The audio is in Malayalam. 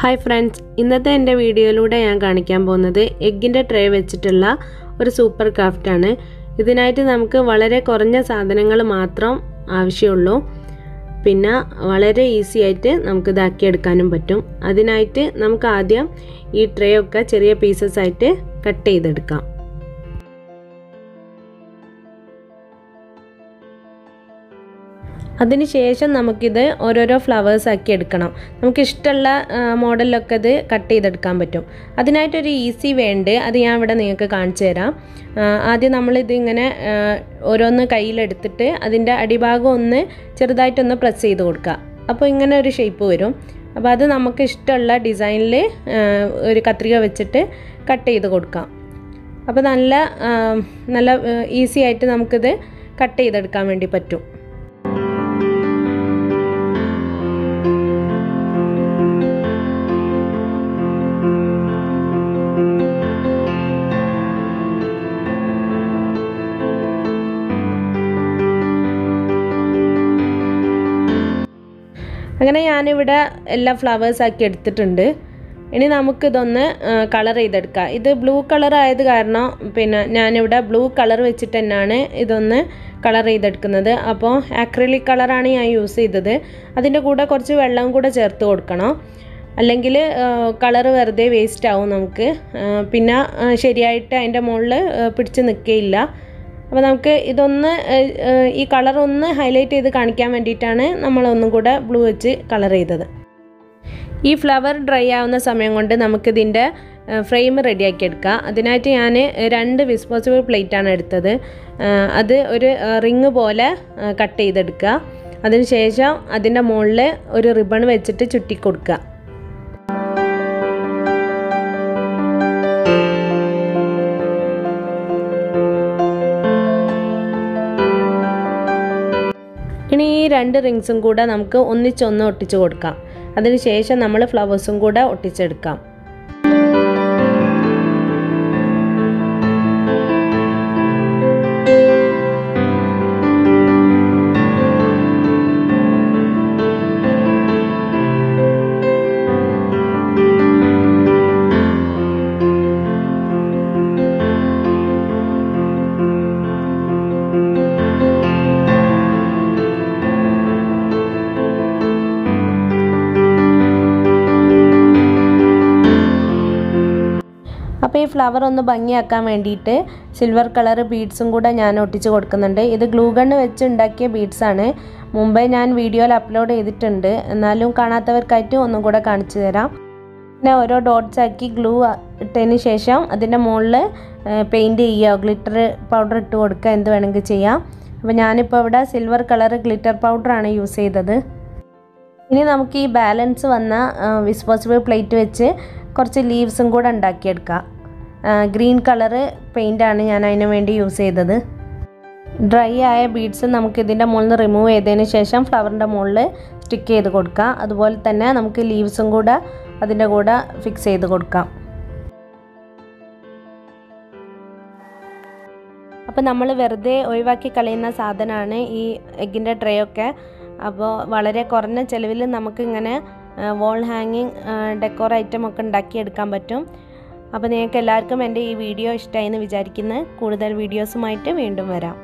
ഹായ് ഫ്രണ്ട്സ് ഇന്നത്തെ എന്റെ വീഡിയോയിലൂടെ ഞാൻ കാണിക്കാൻ പോകുന്നത് എഗ്ഗിന്റെ ട്രേ വെച്ചിട്ടുള്ള ഒരു സൂപ്പർ ക്രാഫ്റ്റാണ് ഇതിനായിട്ട് നമുക്ക് വളരെ കുറഞ്ഞ സാധനങ്ങൾ മാത്രം ആവശ്യമുള്ളൂ. പിന്നെ വളരെ ഈസി ആയിട്ട് നമുക്ക് ഇതാക്കിയെടുക്കാനും പറ്റും. അതിനായിട്ട് നമുക്ക് ആദ്യം ഈ ട്രേ ഒക്കെ ചെറിയ പീസസ് ആയിട്ട് കട്ട് ചെയ്തെടുക്കാം. അതിനുശേഷം നമുക്കിത് ഓരോരോ ഫ്ലവേഴ്സ് ആക്കി എടുക്കണം. നമുക്ക് ഇഷ്ടമുള്ള മോഡലിലൊക്കെ ഇത് കട്ട് ചെയ്തെടുക്കാൻ പറ്റും. അതിനായിട്ടൊരു ഈസി വേണ്ട. അത് ഞാൻ ഇവിടെ നിങ്ങൾക്ക് കാണിച്ചു തരാം. ആദ്യം നമ്മളിത് ഇങ്ങനെ ഓരോന്ന് കയ്യിലെടുത്തിട്ട് അതിന്റെ അടിഭാഗം ഒന്ന് ചെറുതായിട്ടൊന്ന് പ്രസ് ചെയ്ത് കൊടുക്കുക. അപ്പോൾ ഇങ്ങനെ ഒരു ഷേപ്പ് വരും. അപ്പോൾ അത് നമുക്ക് ഇഷ്ടമുള്ള ഡിസൈനിൽ ഒരു കത്രിക വെച്ചിട്ട് കട്ട് ചെയ്ത് കൊടുക്കാം. അപ്പോൾ നല്ല നല്ല ഈസി ആയിട്ട് നമുക്കിത് കട്ട് ചെയ്തെടുക്കാൻ വേണ്ടി പറ്റും. അങ്ങനെ ഞാനിവിടെ എല്ലാ ഫ്ലവേഴ്സാക്കി എടുത്തിട്ടുണ്ട്. ഇനി നമുക്കിതൊന്ന് കളർ ചെയ്തെടുക്കാം. ഇത് ബ്ലൂ കളർ ആയത് കാരണം പിന്നെ ഞാനിവിടെ ബ്ലൂ കളർ വെച്ചിട്ട് തന്നെയാണ് ഇതൊന്ന് കളർ ചെയ്തെടുക്കുന്നത്. അപ്പോൾ അക്രിലിക് കളറാണ് ഞാൻ യൂസ് ചെയ്തത്. അതിന്റെ കൂടെ കുറച്ച് വെള്ളം കൂടെ ചേർത്ത് കൊടുക്കണം. അല്ലെങ്കിൽ കളർ വെറുതെ വേസ്റ്റ് ആവും നമുക്ക്. പിന്നെ ശരിയായിട്ട് അതിന്റെ മുകളിൽ പിടിച്ച് നിൽക്കുകയില്ല അപ്പോൾ നമുക്ക് ഇതൊന്ന് ഈ കളർ ഒന്ന് ഹൈലൈറ്റ് ചെയ്ത് കാണിക്കാൻ വേണ്ടിയിട്ടാണ് നമ്മൾ ഒന്നും കൂടെ ബ്ലൂ വെച്ച് കളർ ചെയ്തത്. ഈ ഫ്ലവർ ഡ്രൈ ആവുന്ന സമയം കൊണ്ട് നമുക്കിതിന്റെ ഫ്രെയിം റെഡിയാക്കി എടുക്കുക അതിനായിട്ട് ഞാൻ രണ്ട് വിസ്പോസിബിൾ പ്ലേറ്റാണ് എടുത്തത്. അത് ഒരു റിങ് പോലെ കട്ട് ചെയ്തെടുക്കുക. അതിനുശേഷം അതിന്റെ മുകളിൽ ഒരു റിബൺ വെച്ചിട്ട് ചുറ്റി കൊടുക്കുക ഇനി ഈ രണ്ട് റിങ്സും കൂടെ നമുക്ക് ഒന്നിച്ചൊന്ന് ഒട്ടിച്ച് കൊടുക്കാം. അതിനുശേഷം നമ്മൾ ഫ്ലവേഴ്സും കൂടെ ഒട്ടിച്ചെടുക്കാം. ഈ ഫ്ലവർ ഒന്ന് ഭംഗിയാക്കാൻ വേണ്ടിയിട്ട് സിൽവർ കളർ ബീഡ്സും കൂടെ ഞാൻ ഒട്ടിച്ച് കൊടുക്കുന്നുണ്ട്. ഇത് ഗ്ലൂ ഗണ്ണ് വെച്ച് ഉണ്ടാക്കിയ ബീഡ്സാണ് മുമ്പേ ഞാൻ വീഡിയോയിൽ അപ്ലോഡ് ചെയ്തിട്ടുണ്ട്. എന്നാലും കാണാത്തവർക്കായിട്ട് ഒന്നും കൂടെ കാണിച്ചു തരാം. പിന്നെ ഓരോ ഡോട്ട്സ് ആക്കി ഗ്ലൂ ഇട്ടതിന് ശേഷം അതിന്റെ മുകളിൽ പെയിന്റ് ചെയ്യുക. ഗ്ലിറ്റർ പൗഡർ ഇട്ട് കൊടുക്കുക. എന്ത് വേണമെങ്കിൽ ചെയ്യാം. അപ്പോൾ ഞാനിപ്പോൾ ഇവിടെ സിൽവർ കളർ ഗ്ലിറ്റർ പൗഡറാണ് യൂസ് ചെയ്തത്. ഇനി നമുക്ക് ഈ ബാലൻസ് വന്ന വിസ്പോസിബിൾ പ്ലേറ്റ് വെച്ച് കുറച്ച് ലീവ്സും കൂടെ ഉണ്ടാക്കിയെടുക്കാം. ഗ്രീൻ കളറ് പെയിന്റാണ് ഞാൻ അതിന് വേണ്ടി യൂസ് ചെയ്തത്. ഡ്രൈ ആയ ബീഡ്സ് നമുക്ക് ഇതിന്റെ മുകളിൽ നിന്ന് റിമൂവ് ചെയ്തതിന് ശേഷം ഫ്ലവറിന്റെ മുകളിൽ സ്റ്റിക്ക് ചെയ്ത് കൊടുക്കാം. അതുപോലെ തന്നെ നമുക്ക് ലീവ്സും കൂടെ അതിന്റെ കൂടെ ഫിക്സ് ചെയ്ത് കൊടുക്കാം. അപ്പോൾ നമ്മൾ വെറുതെ ഒഴിവാക്കി കളയുന്ന സാധനമാണ് ഈ എഗ്ഗിന്റെ ട്രേ ഒക്കെ. അപ്പോൾ വളരെ കുറഞ്ഞ ചിലവിൽ നമുക്കിങ്ങനെ വോൾ ഹാങ്ങിങ് ഡെക്കോർ ഐറ്റം ഒക്കെ ഉണ്ടാക്കിയെടുക്കാൻ പറ്റും. അപ്പോൾ നിങ്ങൾക്ക് എല്ലാവർക്കും എന്റെ ഈ വീഡിയോ ഇഷ്ടമായി എന്ന് വിചാരിക്കുന്നത് കൂടുതൽ വീഡിയോസുമായിട്ട് വീണ്ടും വരാം.